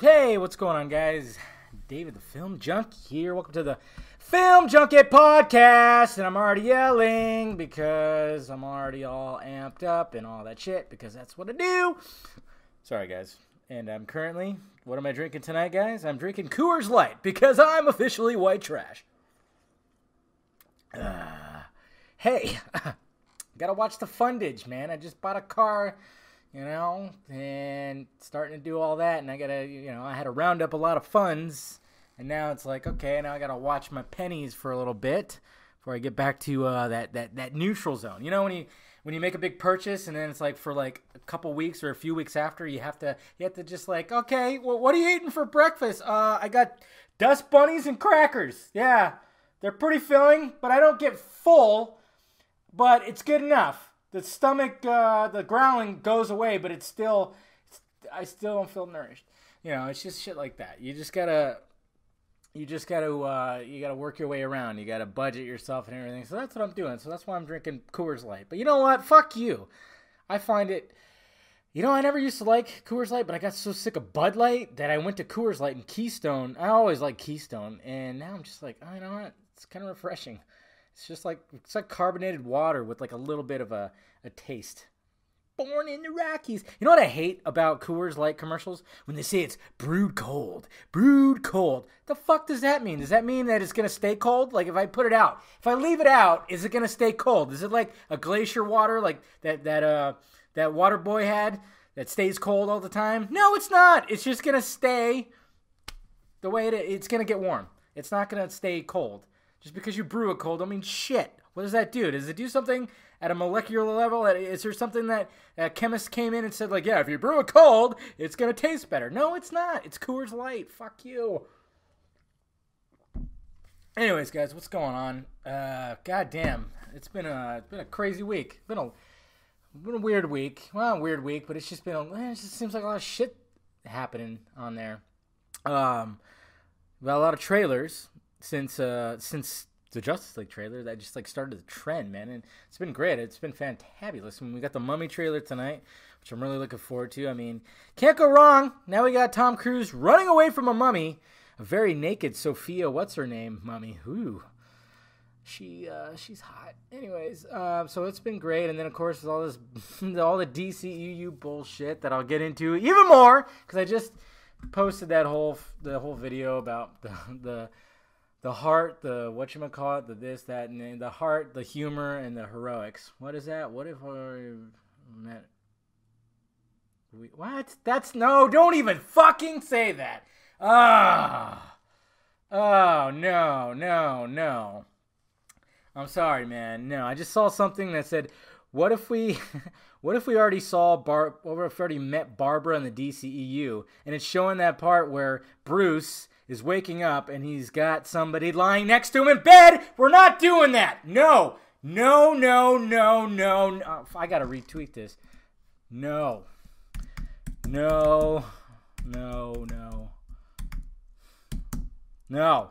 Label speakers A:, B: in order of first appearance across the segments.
A: Hey, what's going on, guys? David the Film Junkee here. Welcome to the Film Junket Podcast. And I'm already yelling because I'm already all amped up and all that shit because that's what I do. Sorry, guys. And I'm currently, what am I drinking tonight, guys? I'm drinking Coors Light because I'm officially white trash. Uh, hey, gotta watch the fundage, man. I just bought a car you know, and starting to do all that. And I gotta, you know, I had to round up a lot of funds, and now it's like, okay, now I gotta watch my pennies for a little bit before I get back to uh, that that that neutral zone. You know, when you when you make a big purchase and then it's like for like a couple weeks or a few weeks after, you have to you have to just like, okay, well, what are you eating for breakfast? Uh, I got dust bunnies and crackers. Yeah, they're pretty filling, but I don't get full, but it's good enough the stomach, uh, the growling goes away, but it's still, I still don't feel nourished. You know, it's just shit like that. You just gotta, you just gotta, uh, you gotta work your way around. You gotta budget yourself and everything. So that's what I'm doing. So that's why I'm drinking Coors Light. But you know what? Fuck you. I find it. You know, I never used to like Coors Light, but I got so sick of Bud Light that I went to Coors Light and Keystone. I always like Keystone, and now I'm just like, oh, you know what? It's kind of refreshing. It's just like it's like carbonated water with like a little bit of a, a taste. Born in the Rockies. You know what I hate about Coors Light commercials? When they say it's brewed cold. Brewed cold. The fuck does that mean? Does that mean that it's gonna stay cold? Like if I put it out, if I leave it out, is it gonna stay cold? Is it like a glacier water like that that uh that water boy had that stays cold all the time? No, it's not. It's just gonna stay the way it it's gonna get warm. It's not gonna stay cold. Just because you brew a cold, don't mean shit. What does that do? Does it do something at a molecular level? Is there something that a chemist came in and said, like, yeah, if you brew a cold, it's gonna taste better? No, it's not. It's Coors Light. Fuck you. Anyways, guys, what's going on? Uh, God damn, it's been a it's been a crazy week. It's been a been a weird week. Well, a weird week, but it's just been a, it just seems like a lot of shit happening on there. Um, got a lot of trailers since uh since the Justice League trailer that just like started the trend, man, and it's been great. It's been fantabulous. I mean, we got the Mummy trailer tonight, which I'm really looking forward to. I mean, can't go wrong. Now we got Tom Cruise running away from a mummy, a very naked Sophia. What's her name? Mummy. Ooh, she uh, she's hot. Anyways, uh, so it's been great, and then of course all this all the DCEU bullshit that I'll get into even more because I just posted that whole the whole video about the the the heart, the what you call it, the this, that, and the heart, the humor, and the heroics. What is that? What if I met? What? That's no. Don't even fucking say that. Ah. Oh. oh no no no. I'm sorry, man. No, I just saw something that said, "What if we, what if we already saw Bar? What if we already met Barbara in the DCEU?" And it's showing that part where Bruce is waking up and he's got somebody lying next to him in bed. We're not doing that. No, no, no, no, no. no. I got to retweet this. No, no, no, no, no.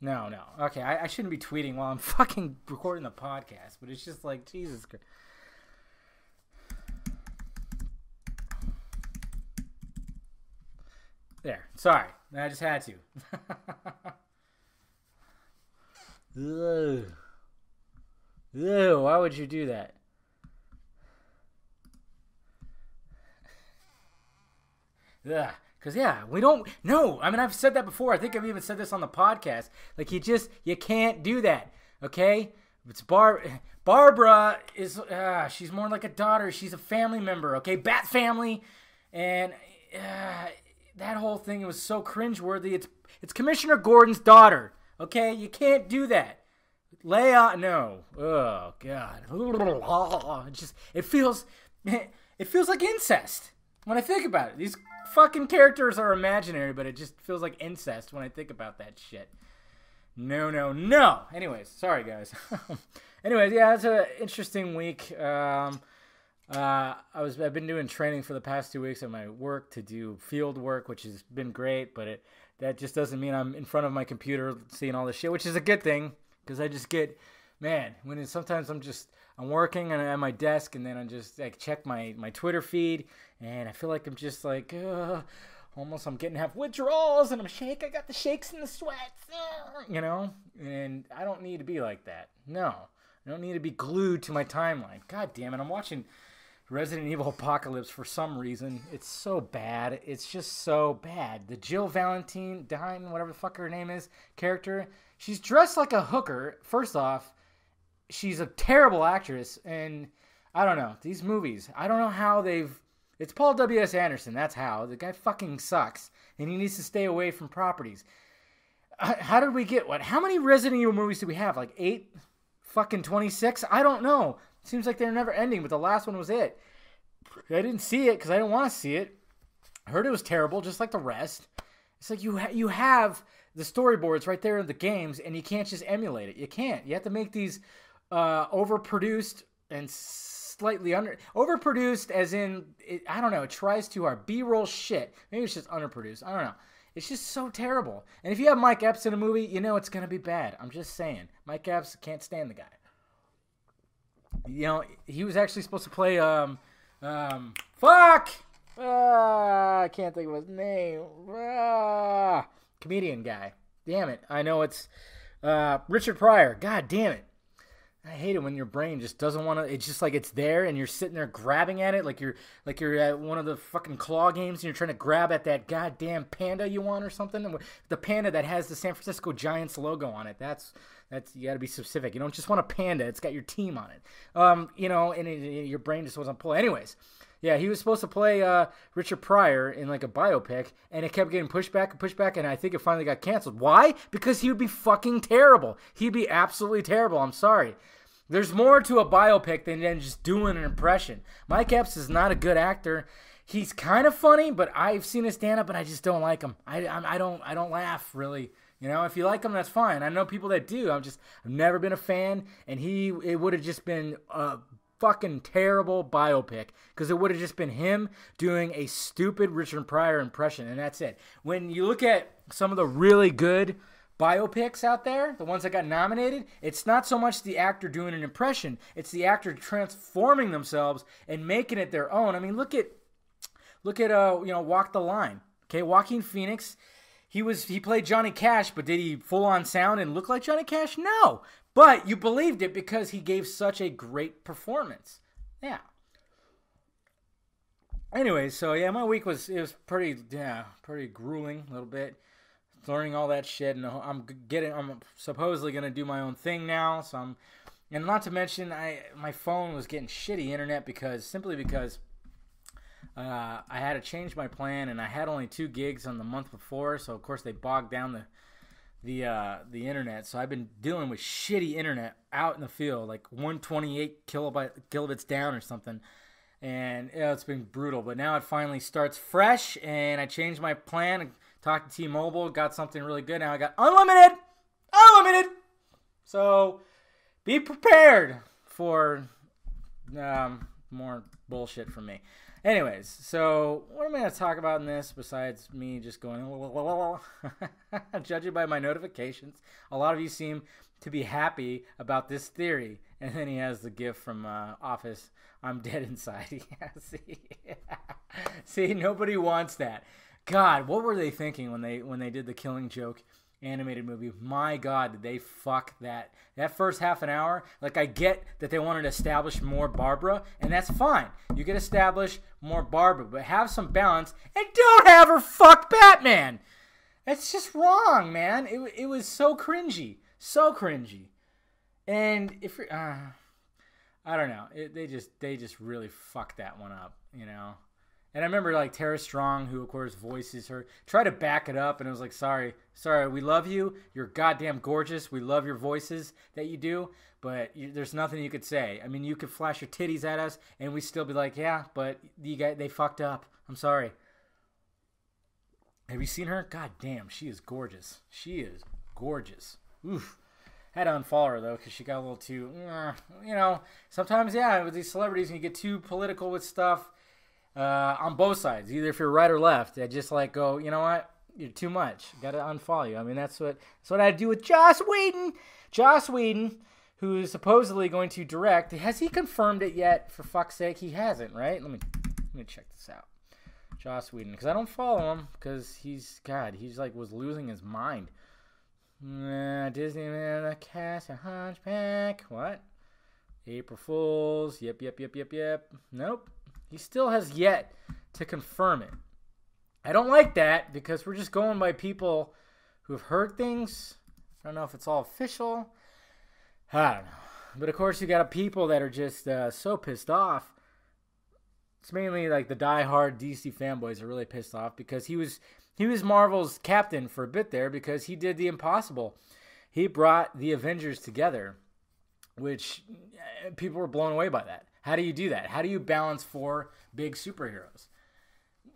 A: No, no. Okay, I, I shouldn't be tweeting while I'm fucking recording the podcast, but it's just like, Jesus Christ. There. Sorry. I just had to. Ew. Ew, why would you do that? Yeah, Cause yeah, we don't no. I mean, I've said that before. I think I've even said this on the podcast. Like you just you can't do that. Okay, it's Bar Barbara is uh, she's more like a daughter. She's a family member. Okay, Bat family, and uh, that whole thing was so cringeworthy. It's it's Commissioner Gordon's daughter. Okay, you can't do that. Leia, no. Oh God. It just it feels it feels like incest when I think about it. These fucking characters are imaginary, but it just feels like incest when I think about that shit. No, no, no. Anyways, sorry guys. Anyways, yeah, it's an interesting week. Um, uh, I was I've been doing training for the past two weeks at my work to do field work, which has been great, but it that just doesn't mean I'm in front of my computer seeing all this shit, which is a good thing because I just get man when sometimes I'm just I'm working and I'm at my desk, and then I just like check my my Twitter feed, and I feel like I'm just like. Uh, almost I'm getting half withdrawals and I'm shake. I got the shakes and the sweats, you know. And I don't need to be like that. No, I don't need to be glued to my timeline. God damn it, I'm watching Resident Evil Apocalypse for some reason. It's so bad. It's just so bad. The Jill Valentine, Dine, whatever the fuck her name is, character. She's dressed like a hooker. First off, she's a terrible actress, and I don't know these movies. I don't know how they've it's Paul W.S. Anderson. That's how. The guy fucking sucks. And he needs to stay away from properties. How did we get what? How many Resident Evil movies do we have? Like eight? Fucking 26? I don't know. Seems like they're never ending, but the last one was it. I didn't see it because I didn't want to see it. I heard it was terrible, just like the rest. It's like you ha- you have the storyboards right there in the games, and you can't just emulate it. You can't. You have to make these uh, overproduced and slightly under overproduced as in it, I don't know, it tries too hard. B-roll shit. Maybe it's just underproduced. I don't know. It's just so terrible. And if you have Mike Epps in a movie, you know it's gonna be bad. I'm just saying. Mike Epps can't stand the guy. You know, he was actually supposed to play um um fuck uh, I can't think of his name. Uh, comedian guy. Damn it. I know it's uh, Richard Pryor. God damn it. I hate it when your brain just doesn't want to. It's just like it's there, and you're sitting there grabbing at it, like you're like you're at one of the fucking claw games, and you're trying to grab at that goddamn panda you want or something. The panda that has the San Francisco Giants logo on it. That's that's you got to be specific. You don't just want a panda. It's got your team on it. Um, you know, and it, it, your brain just wasn't pulling. Anyways, yeah, he was supposed to play uh, Richard Pryor in like a biopic, and it kept getting pushed back and pushed back, and I think it finally got canceled. Why? Because he would be fucking terrible. He'd be absolutely terrible. I'm sorry. There's more to a biopic than just doing an impression. Mike Epps is not a good actor. He's kind of funny, but I've seen his stand up and I just don't like him. I, I, I don't I don't laugh really. You know, if you like him, that's fine. I know people that do. I'm just I've never been a fan, and he it would have just been a fucking terrible biopic because it would have just been him doing a stupid Richard Pryor impression, and that's it. When you look at some of the really good biopics out there, the ones that got nominated, it's not so much the actor doing an impression, it's the actor transforming themselves and making it their own. I mean, look at look at uh, you know, Walk the Line. Okay, Joaquin Phoenix, he was he played Johnny Cash, but did he full on sound and look like Johnny Cash? No. But you believed it because he gave such a great performance. Yeah. Anyway, so yeah, my week was it was pretty yeah, pretty grueling a little bit learning all that shit, and I'm getting, I'm supposedly gonna do my own thing now. So I'm, and not to mention, I my phone was getting shitty internet because simply because uh, I had to change my plan, and I had only two gigs on the month before, so of course they bogged down the the uh, the internet. So I've been dealing with shitty internet out in the field, like 128 kilobyte kilobits down or something. And yeah, it's been brutal, but now it finally starts fresh, and I changed my plan Talked to T-Mobile, got something really good. Now I got unlimited, unlimited. So be prepared for um, more bullshit from me. Anyways, so what am I going to talk about in this besides me just going, judging by my notifications? A lot of you seem to be happy about this theory. And then he has the gift from uh, Office I'm dead inside. see? see, nobody wants that. God, what were they thinking when they when they did the Killing Joke animated movie? My God, did they fuck that that first half an hour? Like I get that they wanted to establish more Barbara, and that's fine. You can establish more Barbara, but have some balance and don't have her fuck Batman. That's just wrong, man. It it was so cringy, so cringy. And if uh, I don't know, it, they just they just really fucked that one up, you know. And I remember like Tara Strong, who of course voices her, try to back it up, and it was like, sorry, sorry, we love you. You're goddamn gorgeous. We love your voices that you do, but you, there's nothing you could say. I mean, you could flash your titties at us, and we still be like, yeah, but you guys, they fucked up. I'm sorry. Have you seen her? God damn, she is gorgeous. She is gorgeous. Oof. Had to unfollow her though because she got a little too, mm, you know. Sometimes, yeah, with these celebrities, you get too political with stuff uh, on both sides. Either if you're right or left, I just like go, you know what, you're too much. Got to unfollow you. I mean, that's what that's what I do with Joss Whedon. Joss Whedon, who is supposedly going to direct. Has he confirmed it yet? For fuck's sake, he hasn't, right? Let me let me check this out. Joss Whedon, because I don't follow him because he's God, he's like was losing his mind. Uh, Disney man, the cast a hunchback. What? April Fools. Yep, yep, yep, yep, yep. Nope. He still has yet to confirm it. I don't like that because we're just going by people who have heard things. I don't know if it's all official. I don't know. But of course, you got people that are just uh, so pissed off. It's mainly like the die-hard DC fanboys are really pissed off because he was he was Marvel's captain for a bit there because he did the impossible. He brought the Avengers together, which uh, people were blown away by that. How do you do that? How do you balance four big superheroes?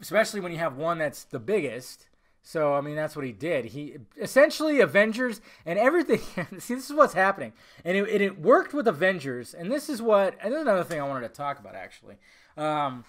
A: Especially when you have one that's the biggest so I mean that's what he did. He essentially Avengers and everything. see, this is what's happening, and it, it, worked with Avengers. And this is what. And another thing I wanted to talk about actually. Um,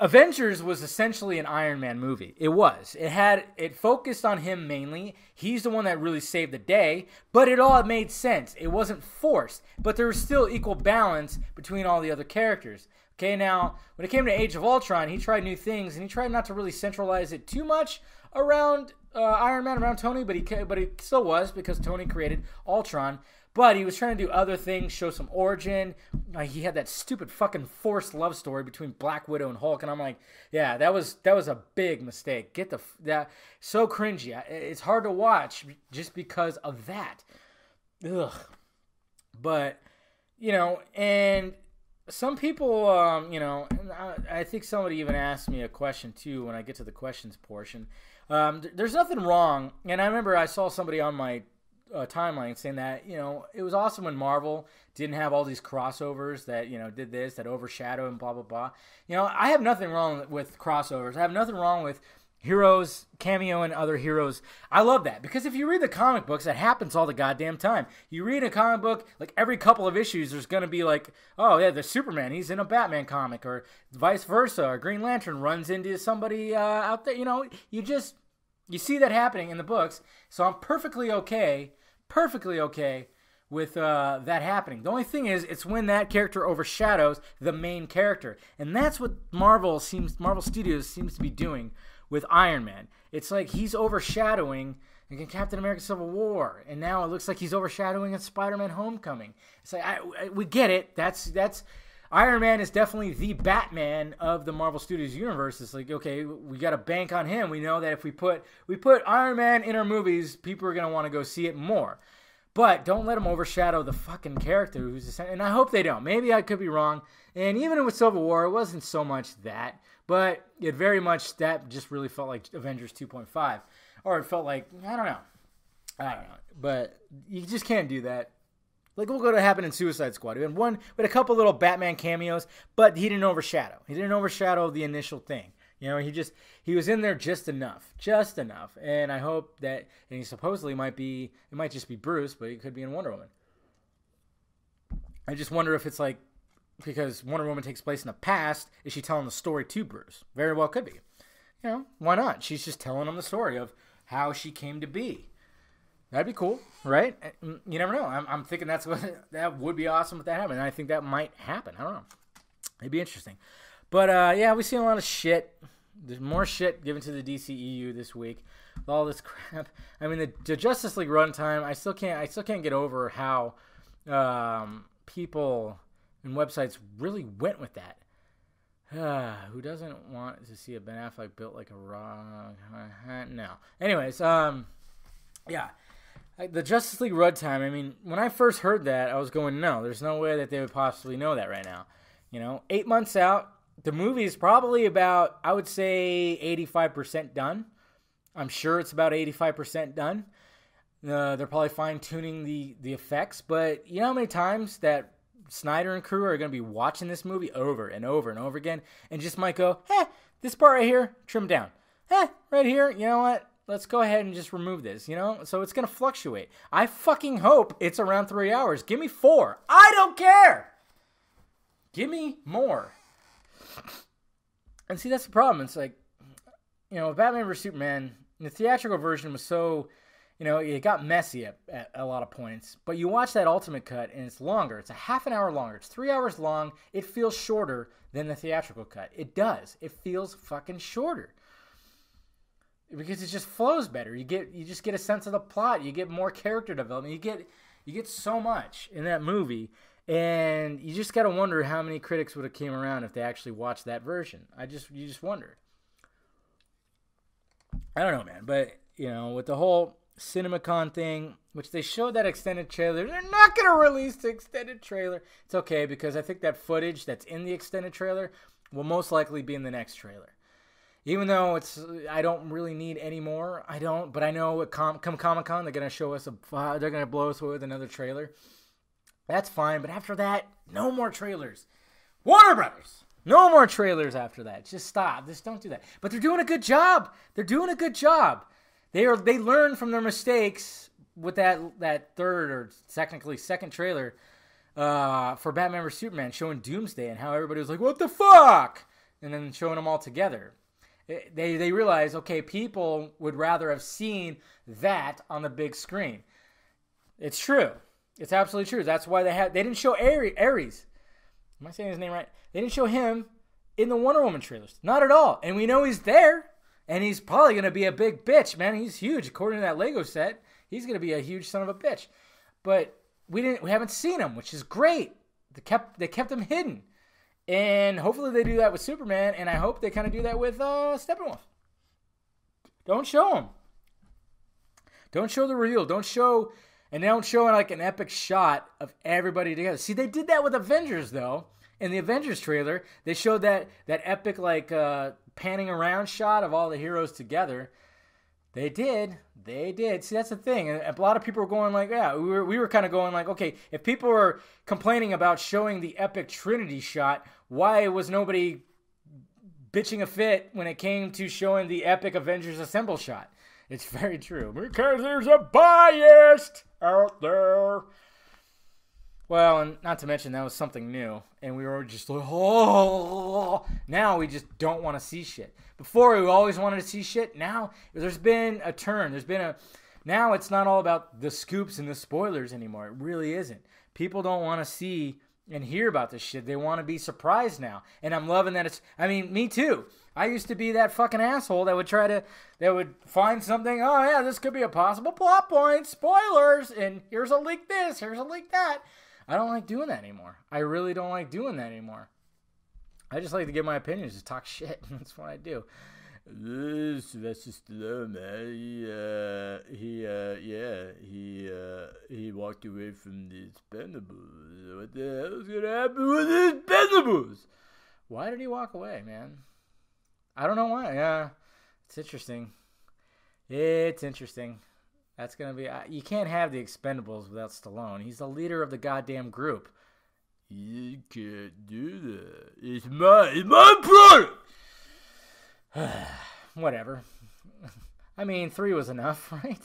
A: Avengers was essentially an Iron Man movie. It was. It had it focused on him mainly. He's the one that really saved the day, but it all made sense. It wasn't forced, but there was still equal balance between all the other characters. Okay, now when it came to Age of Ultron, he tried new things and he tried not to really centralize it too much around uh, Iron Man, around Tony, but he but he still was because Tony created Ultron. But he was trying to do other things, show some origin. Uh, he had that stupid fucking forced love story between Black Widow and Hulk, and I'm like, yeah, that was that was a big mistake. Get the that so cringy. It's hard to watch just because of that. Ugh. But you know, and some people, um, you know, I, I, think somebody even asked me a question too when I get to the questions portion. Um, th- there's nothing wrong, and I remember I saw somebody on my uh, timeline saying that you know it was awesome when Marvel didn't have all these crossovers that you know did this that overshadow and blah blah blah. You know, I have nothing wrong with crossovers. I have nothing wrong with heroes cameo and other heroes. I love that because if you read the comic books, that happens all the goddamn time. You read a comic book, like every couple of issues, there's going to be like, oh yeah, the Superman, he's in a Batman comic, or vice versa, or Green Lantern runs into somebody uh, out there. You know, you just you see that happening in the books. So I'm perfectly okay, perfectly okay with uh, that happening. The only thing is, it's when that character overshadows the main character, and that's what Marvel seems, Marvel Studios seems to be doing with Iron Man. It's like he's overshadowing in Captain America: Civil War, and now it looks like he's overshadowing in Spider-Man: Homecoming. It's like I, I, we get it. That's that's Iron Man is definitely the Batman of the Marvel Studios universe. It's like okay, we got to bank on him. We know that if we put we put Iron Man in our movies, people are gonna want to go see it more. But don't let him overshadow the fucking character who's and I hope they don't. Maybe I could be wrong. And even with Civil War, it wasn't so much that. But it very much that just really felt like Avengers 2.5, or it felt like I don't know, I don't know. But you just can't do that. Like what to happen in Suicide Squad. We had one, with a couple little Batman cameos, but he didn't overshadow. He didn't overshadow the initial thing. You know, he just he was in there just enough, just enough. And I hope that, and he supposedly might be, it might just be Bruce, but he could be in Wonder Woman. I just wonder if it's like because Wonder Woman takes place in the past, is she telling the story to Bruce? Very well could be. You know, why not? She's just telling him the story of how she came to be. That'd be cool, right? You never know. I'm, I'm thinking that's what that would be awesome if that happened. I think that might happen. I don't know. It'd be interesting. But uh, yeah, we've seen a lot of shit. There's more shit given to the DCEU this week. With all this crap. I mean, the, the Justice League runtime. I still can't. I still can't get over how um, people and websites really went with that. who doesn't want to see a Ben Affleck built like a rock? no. Anyways, um, yeah, the Justice League runtime. I mean, when I first heard that, I was going, no, there's no way that they would possibly know that right now. You know, eight months out, the movie is probably about, I would say, 85% done. I'm sure it's about 85% done. Uh, they're probably fine tuning the the effects, but you know how many times that Snyder and crew are going to be watching this movie over and over and over again and just might go, eh, this part right here, trim down. Eh, right here, you know what? Let's go ahead and just remove this, you know? So it's going to fluctuate. I fucking hope it's around three hours. Give me four. I don't care. Give me more. And see, that's the problem. It's like, you know, Batman vs. Superman, the theatrical version was so you know, it got messy at, at, a lot of points. But you watch that ultimate cut and it's longer. It's a half an hour longer. It's three hours long. It feels shorter than the theatrical cut. It does. It feels fucking shorter because it just flows better. You get you just get a sense of the plot. You get more character development. You get you get so much in that movie, and you just got to wonder how many critics would have came around if they actually watched that version. I just you just wonder. I don't know, man, but you know, with the whole CinemaCon thing, which they showed that extended trailer. They're not going to release the extended trailer. It's okay because I think that footage that's in the extended trailer will most likely be in the next trailer. Even though it's, I don't really need any more. I don't, but I know at Com- come Comic Con they're gonna show us a, uh, they're gonna blow us away with another trailer. That's fine, but after that, no more trailers. Warner Brothers, no more trailers after that. Just stop. Just don't do that. But they're doing a good job. They're doing a good job. They are they learn from their mistakes with that that third or technically second trailer uh, for Batman vs Superman showing Doomsday and how everybody was like, "What the fuck," and then showing them all together. They they realize okay, people would rather have seen that on the big screen. It's true. It's absolutely true. That's why they had they didn't show Ares. Am I saying his name right? They didn't show him in the Wonder Woman trailers. Not at all. And we know he's there and he's probably going to be a big bitch, man. He's huge according to that Lego set. He's going to be a huge son of a bitch. But we didn't we haven't seen him, which is great. They kept they kept him hidden. And hopefully they do that with Superman and I hope they kind of do that with uh Steppenwolf. Don't show him. Don't show the reveal. Don't show and they don't show like an epic shot of everybody together. See, they did that with Avengers though. In the Avengers trailer, they showed that that epic like uh panning around shot of all the heroes together. They did. They did. See, that's the thing. A lot of people were going like, yeah, we were, we were kind of going like, okay, if people were complaining about showing the epic Trinity shot, why was nobody bitching a fit when it came to showing the epic Avengers Assemble shot? It's very true. Because there's a bias out there. Well, and not to mention that was something new, and we were just like, oh. Now we just don't want to see shit. Before we always wanted to see shit. Now there's been a turn. There's been a. Now it's not all about the scoops and the spoilers anymore. It really isn't. People don't want to see and hear about this shit. They want to be surprised now, and I'm loving that. It's. I mean, me too. I used to be that fucking asshole that would try to that would find something. Oh yeah, this could be a possible plot point. Spoilers, and here's a leak. This, here's a leak. That I don't like doing that anymore. I really don't like doing that anymore. I just like to give my opinions, just talk shit. That's what I do. This Sylvester Stallone, man, he, uh, he, uh, yeah, he, uh, he walked away from the Expendables. What the hell is gonna happen with the Expendables? Why did he walk away, man? I don't know why. Yeah, it's interesting. It's interesting. That's gonna be. Uh, you can't have the Expendables without Stallone. He's the leader of the goddamn group. You can't do that. It's my, it's my product. Whatever. I mean, three was enough, right?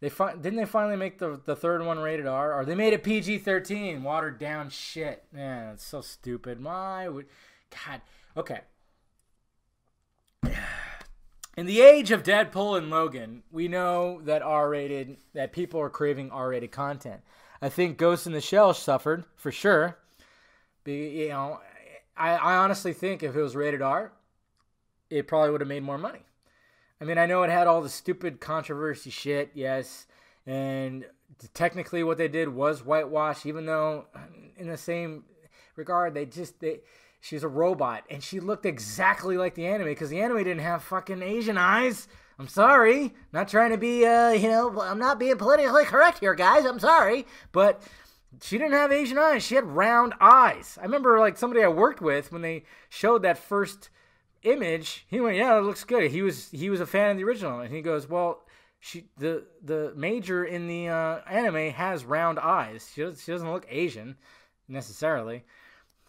A: They fi- didn't they finally make the the third one rated R, or they made it PG thirteen, watered down shit. Man, it's so stupid. My, God. Okay. In the age of Deadpool and Logan, we know that R-rated that people are craving R-rated content. I think Ghost in the Shell suffered for sure. Be, you know, I, I honestly think if it was rated R, it probably would have made more money. I mean, I know it had all the stupid controversy shit, yes, and technically what they did was whitewash, even though in the same regard they just they she's a robot and she looked exactly like the anime because the anime didn't have fucking Asian eyes. I'm sorry, not trying to be, uh, you know, I'm not being politically correct here, guys. I'm sorry, but she didn't have Asian eyes. She had round eyes. I remember like somebody I worked with when they showed that first image. He went, "Yeah, it looks good." He was he was a fan of the original, and he goes, "Well." She the the major in the uh, anime has round eyes. She, she doesn't look Asian necessarily.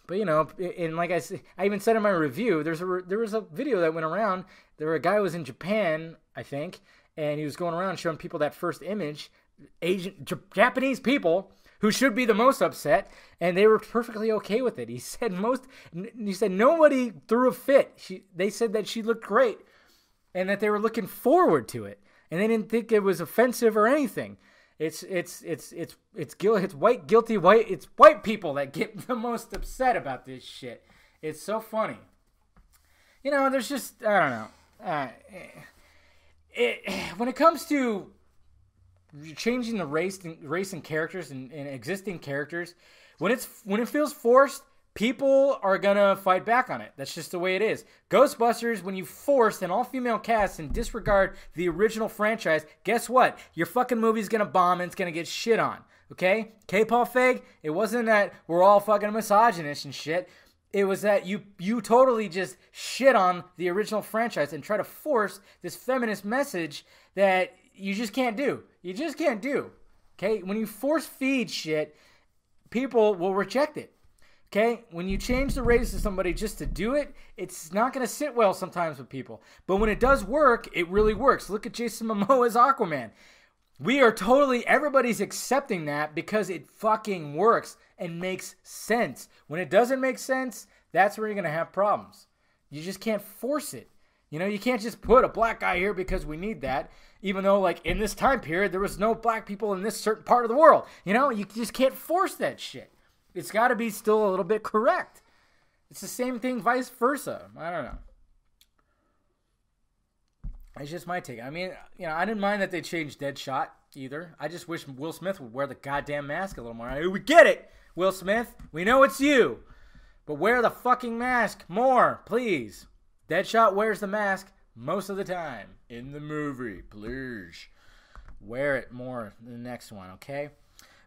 A: But you know, and like I said, I even said in my review, there's a there was a video that went around. There a guy was in Japan, I think, and he was going around showing people that first image, Asian Japanese people who should be the most upset, and they were perfectly okay with it. He said most. He said nobody threw a fit. She, they said that she looked great, and that they were looking forward to it. and they didn't think it was offensive or anything. It's it's it's it's it's guilt. It's white guilty white. It's white people that get the most upset about this shit. It's so funny. You know, there's just I don't know. Uh, it, when it comes to changing the race and race and characters and, and existing characters, when it's when it feels forced, people are gonna fight back on it. That's just the way it is. Ghostbusters, when you force an all female cast and disregard the original franchise, guess what? Your fucking movie's gonna bomb and it's gonna get shit on. Okay? K Paul Feig, it wasn't that we're all fucking misogynist and shit. It was that you you totally just shit on the original franchise and try to force this feminist message that you just can't do. You just can't do. Okay? When you force feed shit, people will reject it. Okay, when you change the race to somebody just to do it, it's not going to sit well sometimes with people. But when it does work, it really works. Look at Jason Momoa as Aquaman. We are totally, everybody's accepting that because it fucking works and makes sense. When it doesn't make sense, that's where you're going to have problems. You just can't force it. You know, you can't just put a black guy here because we need that, even though, like, in this time period, there was no black people in this certain part of the world. You know, you just can't force that shit. It's got to be still a little bit correct. It's the same thing, vice versa. I don't know. It's just my take. I mean, you know, I didn't mind that they changed Deadshot either. I just wish Will Smith would wear the goddamn mask a little more. I we get it, Will Smith. We know it's you. But wear the fucking mask more, please. Deadshot wears the mask most of the time in the movie, please. Wear it more in the next one, okay?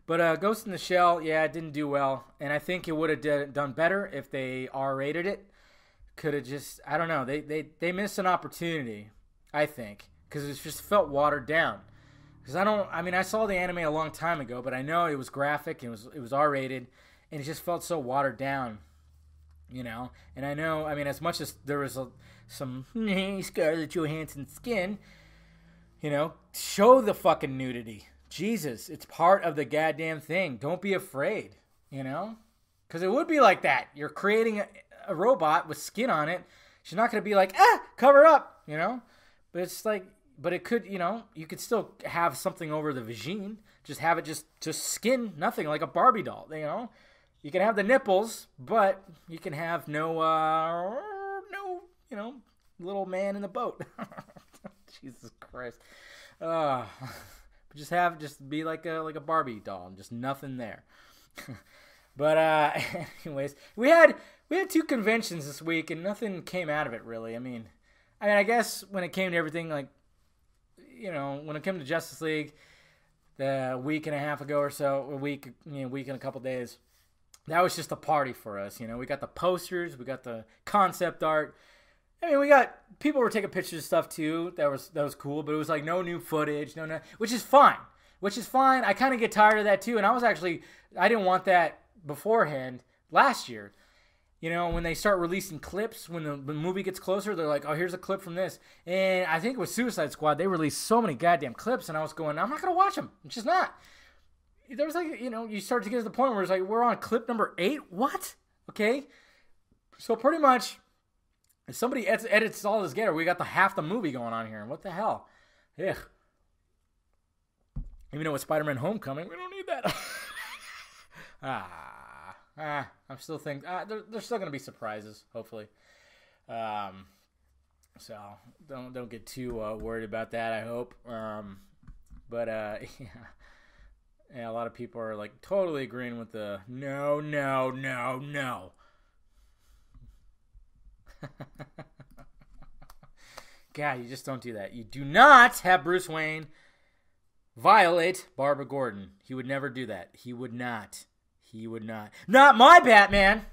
A: But uh, Ghost in the Shell, yeah, it didn't do well, and I think it would have done better if they R-rated it. Could have just, I don't know, they they they missed an opportunity, I think, because it just felt watered down. Because I don't, I mean, I saw the anime a long time ago, but I know it was graphic, it was it was R-rated, and it just felt so watered down, you know. And I know, I mean, as much as there was a, some Scarlett Johansson skin, you know, show the fucking nudity Jesus, it's part of the goddamn thing. Don't be afraid, you know? Because it would be like that. You're creating a, a robot with skin on it. She's not going to be like, ah, cover up, you know? But it's like, but it could, you know, you could still have something over the vagine. Just have it just, just skin, nothing, like a Barbie doll, you know? You can have the nipples, but you can have no, uh, no, you know, little man in the boat. Jesus Christ. Uh, just have just be like a like a Barbie doll and just nothing there. but uh anyways, we had we had two conventions this week and nothing came out of it really. I mean, I mean, I guess when it came to everything like you know, when it came to Justice League the week and a half ago or so, a week, you know, week and a couple days, that was just a party for us, you know. We got the posters, we got the concept art, I mean, we got people were taking pictures of stuff too. That was that was cool, but it was like no new footage, no no, which is fine. Which is fine. I kind of get tired of that too, and I was actually I didn't want that beforehand last year. You know, when they start releasing clips, when the, when the movie gets closer, they're like, "Oh, here's a clip from this." And I think with Suicide Squad, they released so many goddamn clips, and I was going, "I'm not gonna watch them. It's just not." There was like, you know, you start to get to the point where it's like, we're on clip number eight. What? Okay. So pretty much, if somebody edits, edits all this together, we got the half the movie going on here. What the hell? Yeah. Even though with Spider-Man: Homecoming, we don't need that. ah, ah, I'm still thinking. Ah, there, there's still gonna be surprises, hopefully. Um, so don't don't get too uh, worried about that. I hope. Um, but uh, yeah. yeah, a lot of people are like totally agreeing with the no, no, no, no. God, you just don't do that. You do not have Bruce Wayne violate Barbara Gordon. He would never do that. He would not. He would not. Not my Batman.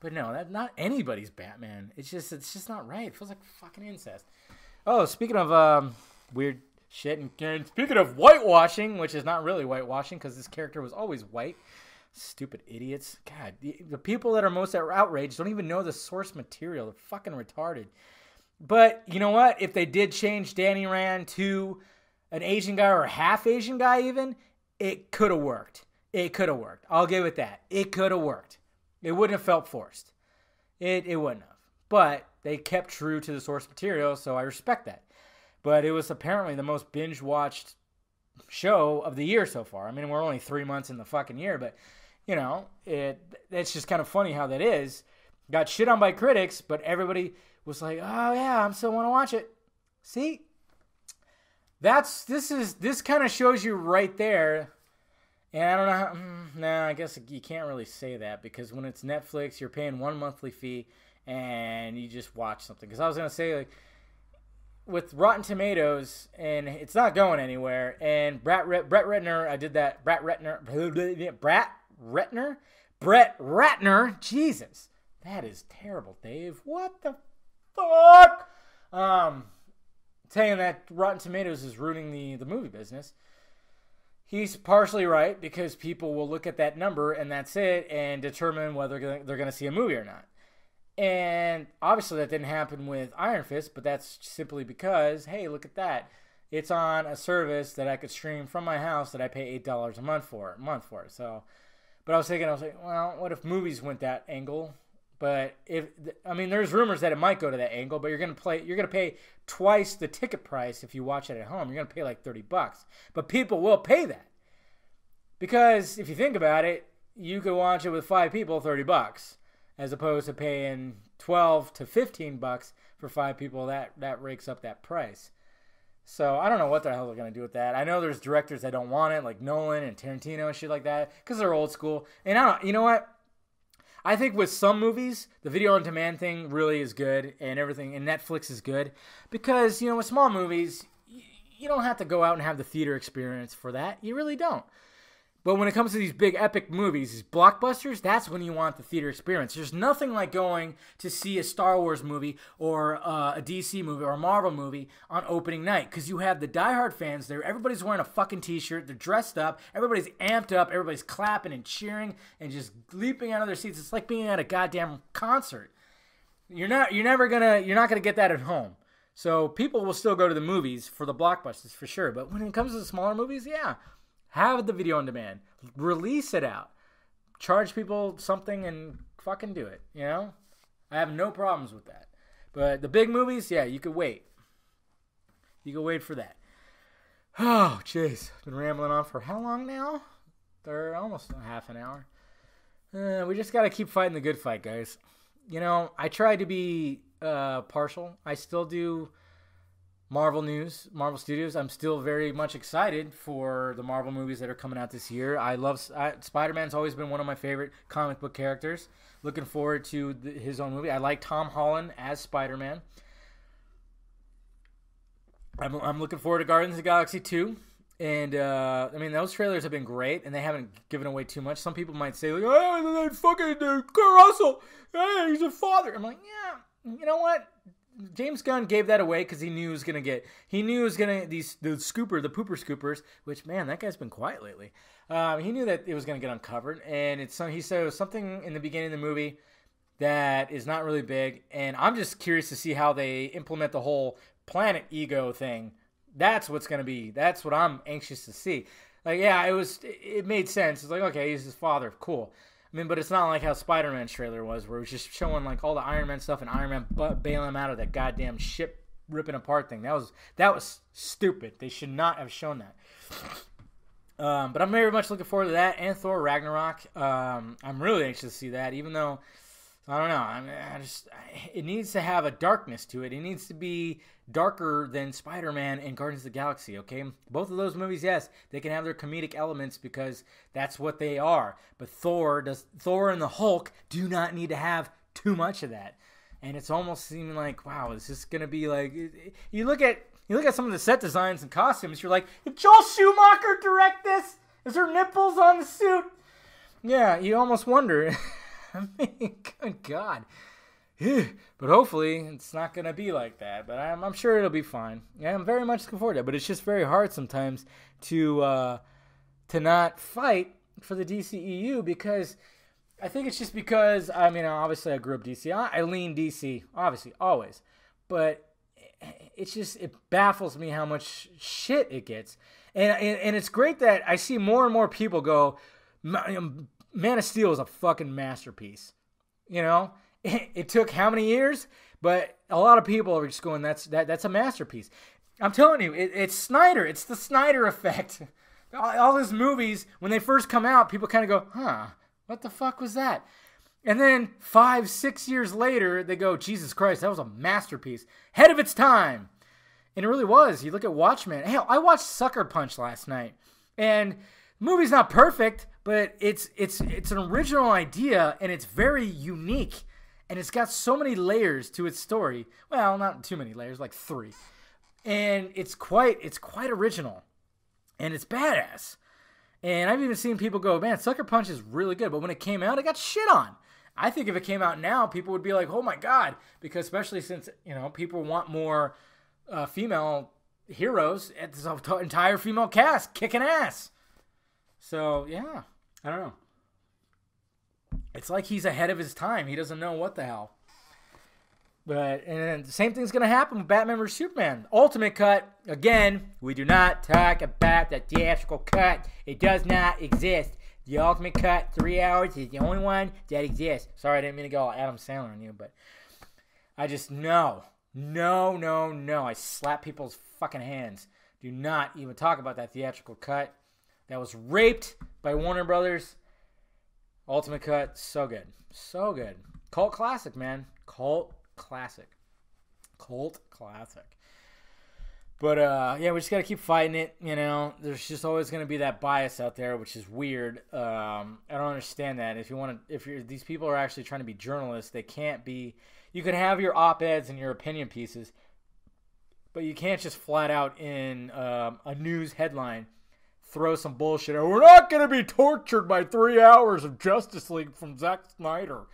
A: But no, that not anybody's Batman. It's just it's just not right. It feels like fucking incest. Oh, speaking of um, weird shit, and, and speaking of whitewashing, which is not really whitewashing because this character was always white. Stupid idiots. God, the, the people that are most outraged don't even know the source material. They're fucking retarded. But you know what? If they did change Danny Rand to an Asian guy or a half Asian guy, even, it could have worked. It could have worked. I'll give it that. It could have worked. It wouldn't have felt forced. It, it wouldn't have. But they kept true to the source material, so I respect that. but it was apparently the most binge watched show of the year so far. I mean, we're only three months in the fucking year, but you know, it it's just kind of funny how that is. Got shit on by critics, but everybody was like, "Oh yeah, I'm still want to watch it." See, that's this is this kind of shows you right there. And I don't know. How, mm, nah, I guess you can't really say that because when it's Netflix, you're paying one monthly fee and you just watch something. Because I was gonna say like with Rotten Tomatoes, and it's not going anywhere. And Brett Brett Ratner, I did that. Brett Ratner, Brett Ratner, Brett Ratner. Jesus, that is terrible, Dave. What the fuck? Um, saying that Rotten Tomatoes is ruining the the movie business. He's partially right because people will look at that number and that's it and determine whether they're going to see a movie or not. And obviously that didn't happen with Iron Fist, but that's simply because, hey, look at that. It's on a service that I could stream from my house that I pay eight dollars a month for, a month for. So, but I was thinking, I was like, well, what if movies went that angle? But if I mean, there's rumors that it might go to that angle, but you're gonna play, you're gonna pay twice the ticket price if you watch it at home. You're gonna pay like thirty bucks, but people will pay that because if you think about it, you could watch it with five people, thirty bucks, as opposed to paying twelve to fifteen bucks for five people. That that rakes up that price. So I don't know what the hell they're gonna do with that. I know there's directors that don't want it, like Nolan and Tarantino and shit like that, because they're old school. And I don't, you know what? I think with some movies, the video on demand thing really is good, and everything, and Netflix is good because you know with small movies, you don't have to go out and have the theater experience for that. You really don't. But when it comes to these big epic movies, these blockbusters, that's when you want the theater experience. There's nothing like going to see a Star Wars movie or uh, a DC movie or a Marvel movie on opening night because you have the diehard fans there. Everybody's wearing a fucking t-shirt. They're dressed up. Everybody's amped up. Everybody's clapping and cheering and just leaping out of their seats. It's like being at a goddamn concert. You're not. You're never gonna. You're not gonna get that at home. So people will still go to the movies for the blockbusters for sure. But when it comes to the smaller movies, yeah, have the video on demand. Release it out. Charge people something and fucking do it. You know? I have no problems with that. But the big movies, yeah, you could wait. You could wait for that. Oh, jeez. Been rambling on for how long now? They're almost half an hour. Uh, we just got to keep fighting the good fight, guys. You know, I try to be uh, partial. I still do Marvel news, Marvel Studios. I'm still very much excited for the Marvel movies that are coming out this year. I love Spider Man's always been one of my favorite comic book characters. Looking forward to the, his own movie. I like Tom Holland as Spider Man. I'm, I'm looking forward to Guardians of the Galaxy 2. And uh, I mean, those trailers have been great, and they haven't given away too much. Some people might say, like, "Oh, fucking uh, Kurt Russell, hey, he's a father." I'm like, yeah, you know what? James Gunn gave that away because he knew he was gonna get. He knew he was gonna these the scooper, the pooper scoopers. Which man, that guy's been quiet lately. Um, he knew that it was gonna get uncovered, and it's he said it was something in the beginning of the movie that is not really big, and I'm just curious to see how they implement the whole planet ego thing. That's what's gonna be. That's what I'm anxious to see. Like, yeah, it was. It made sense. It's like, okay, he's his father. Cool. I mean, but it's not like how Spider Man's trailer was, where it was just showing like all the Iron Man stuff and Iron Man but bailing him out of that goddamn ship ripping apart thing. That was that was stupid. They should not have shown that. Um, but I'm very much looking forward to that and Thor Ragnarok. Um, I'm really anxious to see that, even though I don't know. I, mean, I just it needs to have a darkness to it. It needs to be darker than Spider-Man and Guardians of the Galaxy. Okay, both of those movies, yes, they can have their comedic elements because that's what they are. But Thor does. Thor and the Hulk do not need to have too much of that. And it's almost seeming like, wow, is this gonna be like? You look at you look at some of the set designs and costumes. You're like, did Joel Schumacher direct this? Is there nipples on the suit? Yeah, you almost wonder. I mean, good God. but hopefully it's not going to be like that. But I'm, I'm, sure it'll be fine. Yeah, I'm very much looking forward to it. But it's just very hard sometimes to uh, to not fight for the DCEU because I think it's just because I mean obviously I grew up DC. I, I lean DC obviously always, but it's just it baffles me how much shit it gets. And, and, and it's great that I see more and more people go Man of Steel is a fucking masterpiece. You know, it, it, took how many years? But a lot of people are just going, "That's that, that's a masterpiece." I'm telling you, it, it's Snyder. It's the Snyder effect. All, all his movies, when they first come out, people kind of go, huh, what the fuck was that? And then five, six years later, they go, Jesus Christ, that was a masterpiece. Head of its time. And it really was. You look at Watchmen. Hell, I watched Sucker Punch last night. And movie's not perfect, but it's it's it's an original idea and it's very unique. And it's got so many layers to its story. Well, not too many layers, like three. And it's quite it's quite original. And it's badass. And I've even seen people go, man, Sucker Punch is really good. But when it came out, it got shit on. I think if it came out now, people would be like, oh my God. Because especially since, you know, people want more uh, female heroes. It's an entire female cast kicking ass. So, yeah. I don't know. It's like he's ahead of his time. He doesn't know what the hell. But and the same thing's gonna happen with Batman vs Superman. Ultimate cut again. We do not talk about the theatrical cut. It does not exist. The ultimate cut, three hours, is the only one that exists. Sorry, I didn't mean to go all Adam Sandler on you, but I just know, no, no, no. I slap people's fucking hands. Do not even talk about that theatrical cut that was raped by Warner Brothers. Ultimate cut, so good, so good. Cult classic, man. Cult classic. Cult classic. But uh, yeah, we just gotta keep fighting it. You know, there's just always gonna be that bias out there, which is weird. Um, I don't understand that. If you want to, if you're these people are actually trying to be journalists, they can't be. You can have your op eds and your opinion pieces, but you can't just flat out in um, a news headline throw some bullshit. We're not gonna be tortured by three hours of Justice League from Zack Snyder.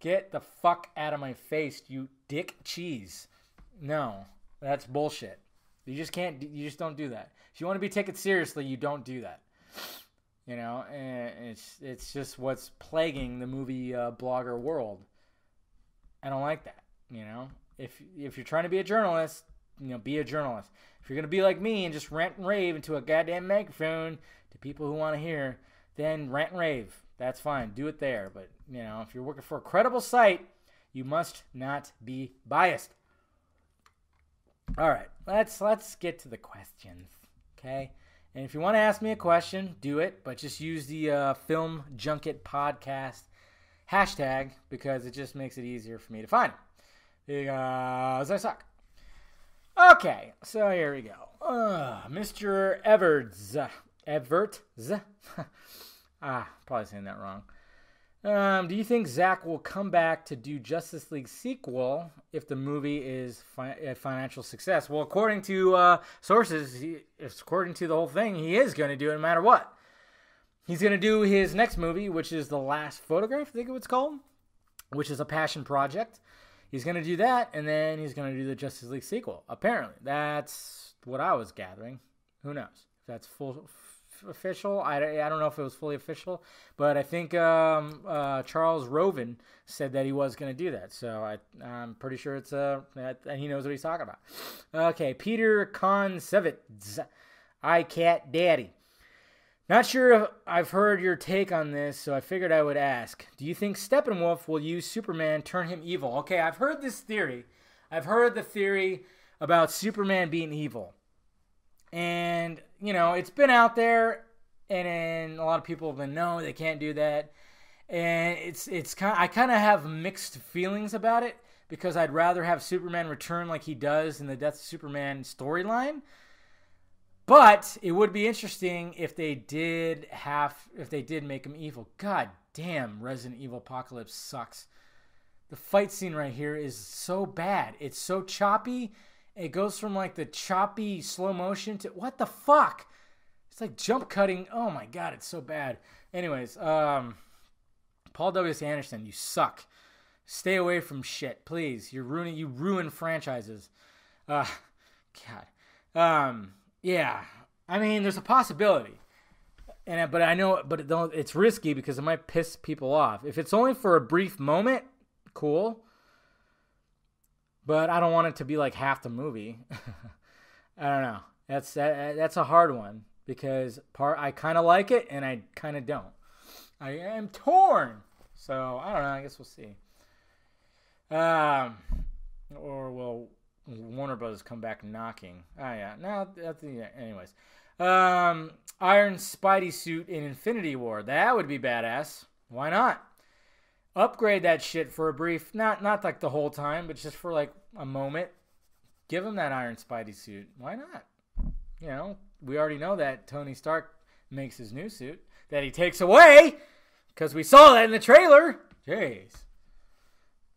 A: Get the fuck out of my face, you dick cheese. No, that's bullshit. You just can't. You just don't do that. If you want to be taken seriously, you don't do that. You know, and it's it's just what's plaguing the movie uh, blogger world. I don't like that. You know, if if you're trying to be a journalist, you know, be a journalist. If you're gonna be like me and just rant and rave into a goddamn microphone to people who want to hear, then rant and rave. That's fine. Do it there. But you know, if you're working for a credible site, you must not be biased. All right, let's let's get to the questions, okay? And if you want to ask me a question, do it, but just use the uh, Film Junket Podcast hashtag because it just makes it easier for me to find. Because I suck. Okay, so here we go. Uh, Mr. Everts. Everts? ah, probably saying that wrong. Um, do you think Zack will come back to do Justice League sequel if the movie is fi- a financial success? Well, according to uh, sources, he, according to the whole thing, he is going to do it no matter what. He's going to do his next movie, which is The Last Photograph, I think it's called, which is a passion project. He's going to do that, and then he's going to do the Justice League sequel. Apparently, that's what I was gathering. Who knows if that's full official. I, I don't know if it was fully official, but I think um, uh, Charles Roven said that he was going to do that. So I, I'm pretty sure it's uh, and he knows what he's talking about. Okay, Peter Consevitz, Cat Daddy. Not sure if I've heard your take on this, so I figured I would ask. Do you think Steppenwolf will use Superman, turn him evil? Okay, I've heard this theory. I've heard the theory about Superman being evil. And, you know, it's been out there, and, and a lot of people have been, no, they can't do that. And it's, it's kind of, I kind of have mixed feelings about it because I'd rather have Superman return like he does in the Death of Superman storyline. But it would be interesting if they did have, if they did make him evil. God damn, Resident Evil Apocalypse sucks. The fight scene right here is so bad. It's so choppy it goes from like the choppy slow motion to what the fuck? It's like jump cutting. Oh my god, it's so bad. Anyways, um, Paul W. S. Anderson, you suck. Stay away from shit, please. You're ruining. You ruin franchises. Uh, God. Um, yeah. I mean, there's a possibility, and but I know, but it it's risky because it might piss people off. If it's only for a brief moment, cool. But I don't want it to be like half the movie. I don't know. That's that, that's a hard one because part I kind of like it and I kind of don't. I am torn. So I don't know. I guess we'll see. Um, or we'll Warner Brothers come back knocking. Oh yeah, no, that's the anyways. Um, Iron Spidey suit in Infinity War. That would be badass. Why not? Upgrade that shit for a brief, not not like the whole time, but just for like a moment. Give him that Iron Spidey suit. Why not? You know, we already know that Tony Stark makes his new suit that he takes away because we saw that in the trailer. Jeez.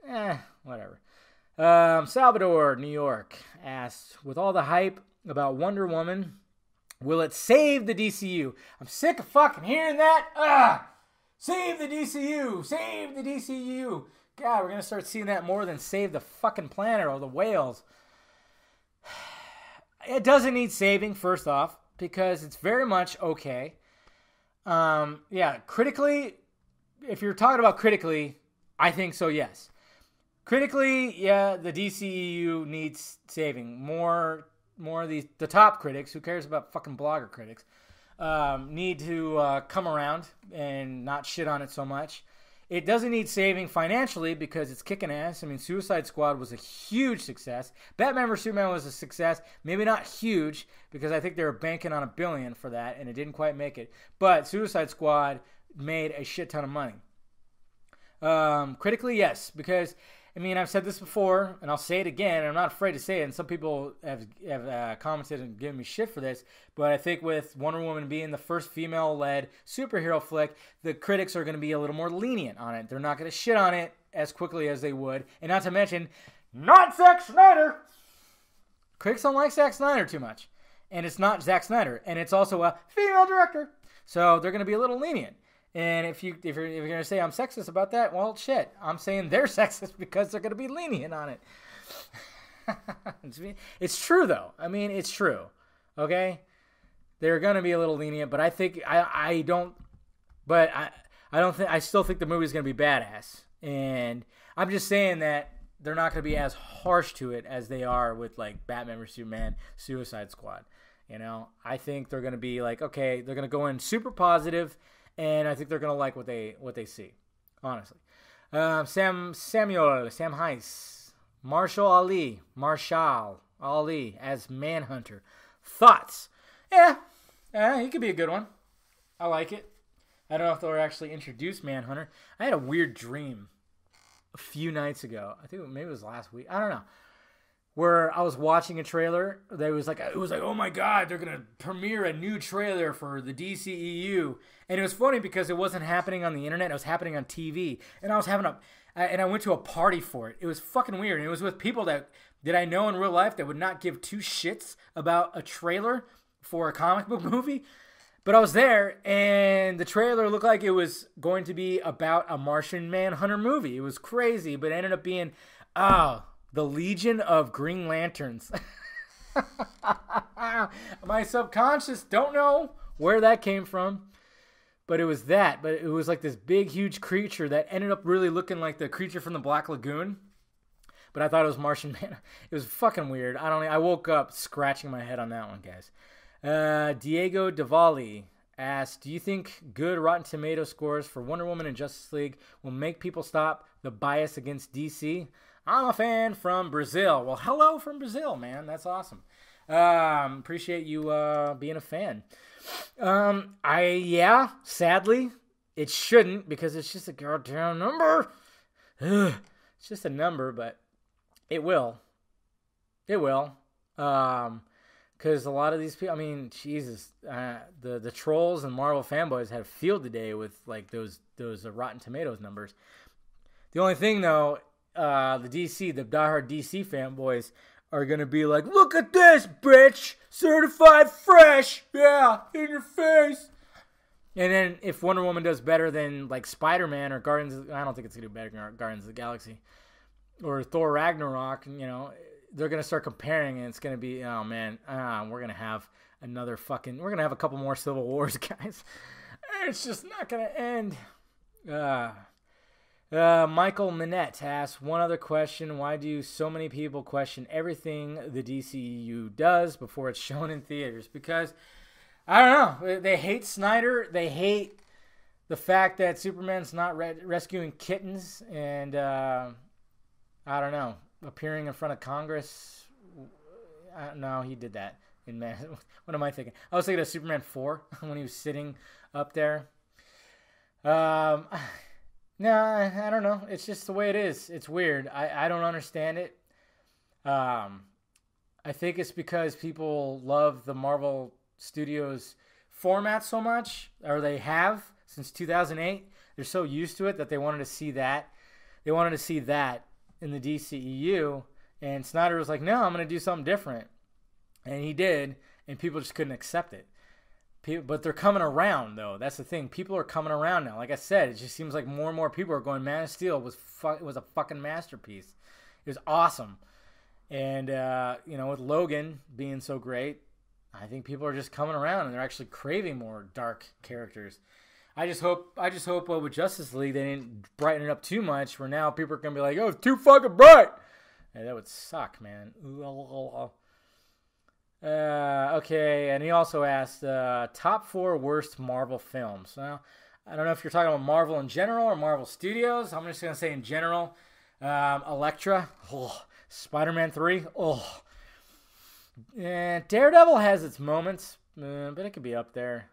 A: Eh, whatever. Um, Salvador, New York, asked, with all the hype about Wonder Woman, will it save the DCU? I'm sick of fucking hearing that. Ah, save the DCU, save the DCU. God, we're gonna start seeing that more than save the fucking planet or the whales. It doesn't need saving, first off, because it's very much okay. Um, yeah, critically, if you're talking about critically, I think so. Yes. Critically, yeah, the DCEU needs saving. More, more of these the top critics. Who cares about fucking blogger critics? Um, need to uh, come around and not shit on it so much. It doesn't need saving financially because it's kicking ass. I mean, Suicide Squad was a huge success. Batman vs Superman was a success. Maybe not huge because I think they were banking on a billion for that and it didn't quite make it. But Suicide Squad made a shit ton of money. Um, critically, yes, because I mean, I've said this before, and I'll say it again. I'm not afraid to say it. And some people have, have uh, commented and given me shit for this, but I think with Wonder Woman being the first female-led superhero flick, the critics are going to be a little more lenient on it. They're not going to shit on it as quickly as they would, and not to mention, not Zack Snyder. Critics don't like Zack Snyder too much, and it's not Zack Snyder, and it's also a female director, so they're going to be a little lenient. And if you if you're, if you're gonna say I'm sexist about that, well, shit, I'm saying they're sexist because they're gonna be lenient on it. it's true though. I mean, it's true. Okay, they're gonna be a little lenient, but I think I I don't. But I I don't think I still think the movie's gonna be badass, and I'm just saying that they're not gonna be as harsh to it as they are with like Batman vs Superman, Suicide Squad. You know, I think they're gonna be like, okay, they're gonna go in super positive and I think they're gonna like what they what they see. Honestly, uh, Sam Samuel Sam Heiss, Mahershala Ali, Mahershala Ali as Manhunter. Thoughts? Yeah, yeah, he could be a good one. I like it. I don't know if they'll actually introduce Manhunter. I had a weird dream a few nights ago. I think maybe it was last week. I don't know where I was watching a trailer that was like it was like oh my god they're gonna premiere a new trailer for the DCEU and it was funny because it wasn't happening on the internet it was happening on TV and I was having a and I went to a party for it. It was fucking weird. And it was with people that that I know in real life that would not give two shits about a trailer for a comic book movie. But I was there and the trailer looked like it was going to be about a Martian Manhunter movie. It was crazy but it ended up being oh the Legion of Green Lanterns. My subconscious don't know where that came from, but it was that. But it was like this big, huge creature that ended up really looking like the creature from the Black Lagoon. But I thought it was Martian Man. It was fucking weird. I don't. I woke up scratching my head on that one, guys. Uh, Diego Davali asked, "Do you think good Rotten Tomato scores for Wonder Woman and Justice League will make people stop the bias against DC?" I'm a fan from Brazil. Well, hello from Brazil, man. That's awesome. Um, appreciate you uh, being a fan. Um, I yeah, sadly, it shouldn't because it's just a goddamn number. Ugh, it's just a number, but it will. It will. Um, because a lot of these people, I mean, Jesus, uh, the the trolls and Marvel fanboys had a field today with like those those uh, Rotten Tomatoes numbers. The only thing though uh, the DC, the diehard DC fanboys are gonna be like, "Look at this, bitch! Certified fresh, yeah, in your face." And then if Wonder Woman does better than like Spider Man or Guardians, I don't think it's gonna do better than Guardians of the Galaxy or Thor Ragnarok. You know, they're gonna start comparing, and it's gonna be, oh man, uh, we're gonna have another fucking, we're gonna have a couple more Civil Wars, guys. It's just not gonna end. Uh, uh, Michael Minette asks one other question: Why do so many people question everything the DCU does before it's shown in theaters? Because I don't know. They hate Snyder. They hate the fact that Superman's not re- rescuing kittens, and uh, I don't know, appearing in front of Congress Uh, no, he did that in Man. What am I thinking? I was thinking of Superman four when he was sitting up there. Um, no, I don't know. It's just the way it is. It's weird. I I don't understand it. Um, I think it's because people love the Marvel Studios format so much, or they have since 2008. They're so used to it that they wanted to see that. They wanted to see that in the DCEU, and Snyder was like, "No, I'm going to do something different," and he did, and people just couldn't accept it. People, but they're coming around though. That's the thing. People are coming around now. Like I said, it just seems like more and more people are going. Man of Steel was fu- was a fucking masterpiece. It was awesome, and uh, you know, with Logan being so great, I think people are just coming around and they're actually craving more dark characters. I just hope I just hope with Justice League they didn't brighten it up too much. Where now people are gonna be like, "Oh, it's too fucking bright." Yeah, that would suck, man. Uh, okay, and he also asked uh, top four worst Marvel films. Well, I don't know if you're talking about Marvel in general or Marvel Studios. I'm just gonna say in general. Um, Elektra, oh, Spider-Man Three, oh, and Daredevil has its moments, uh, but it could be up there.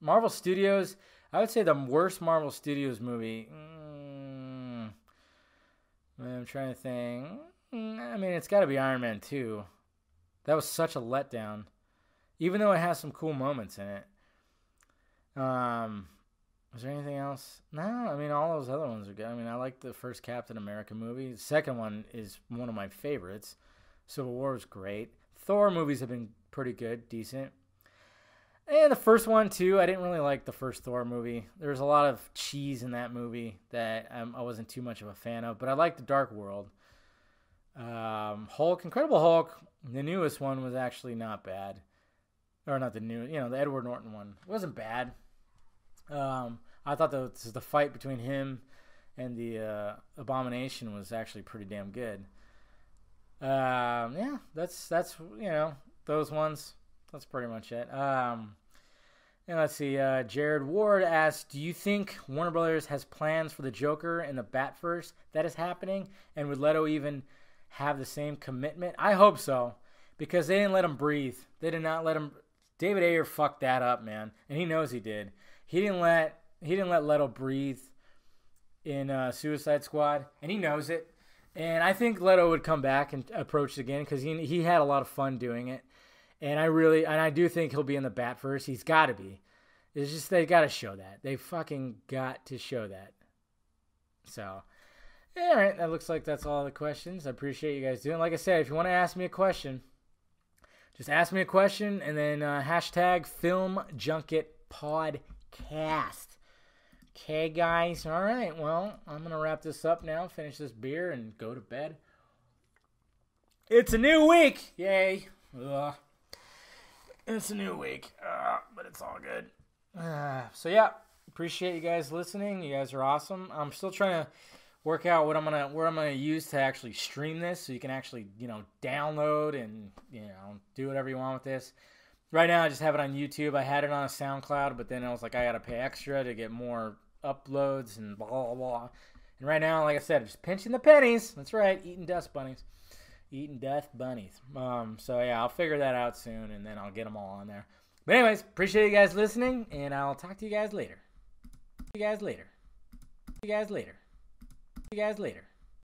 A: Marvel Studios, I would say the worst Marvel Studios movie. Mm, I'm trying to think. Mm, I mean, it's got to be Iron Man 2. That was such a letdown. Even though it has some cool moments in it. Um, was there anything else? No, I mean, all those other ones are good. I mean, I like the first Captain America movie. The second one is one of my favorites. Civil War was great. Thor movies have been pretty good, decent. And the first one too, I didn't really like the first Thor movie. There was a lot of cheese in that movie that um, I wasn't too much of a fan of, but I liked the Dark World. Um, Hulk, Incredible Hulk, the newest one was actually not bad, or not the new, you know, the Edward Norton one wasn't bad. Um, I thought the the fight between him and the uh, Abomination was actually pretty damn good. Um, yeah, that's that's you know those ones. That's pretty much it. Um, and let's see. Uh, Jared Ward asked, "Do you think Warner Brothers has plans for the Joker and the Batverse that is happening? And would Leto even have the same commitment? I hope so, because they didn't let him breathe. They did not let him. David Ayer fucked that up, man, and he knows he did. He didn't let he didn't let Leto breathe in uh, Suicide Squad, and he knows it. And I think Leto would come back and approach it again because he he had a lot of fun doing it. And I really, and I do think he'll be in the Batverse. He's got to be. It's just they got to show that. They fucking got to show that. So, all right. That looks like that's all the questions. I appreciate you guys doing. Like I said, if you want to ask me a question, just ask me a question and then uh, hashtag Film Junket Podcast. Okay, guys. All right. Well, I'm gonna wrap this up now. Finish this beer and go to bed. It's a new week. Yay. Ugh. It's a new week, uh, but it's all good. Uh, so yeah, appreciate you guys listening. You guys are awesome. I'm still trying to work out what I'm gonna what I'm gonna use to actually stream this, so you can actually you know download and you know do whatever you want with this. Right now, I just have it on YouTube. I had it on a SoundCloud, but then I was like, I gotta pay extra to get more uploads and blah blah blah. And right now, like I said, I'm just pinching the pennies. That's right, eating dust bunnies eating death bunnies. Um, so yeah, I'll figure that out soon, and then I'll get them all on there. But anyways, appreciate you guys listening, and I'll talk to you guys later. You guys later. You guys later. See you guys later.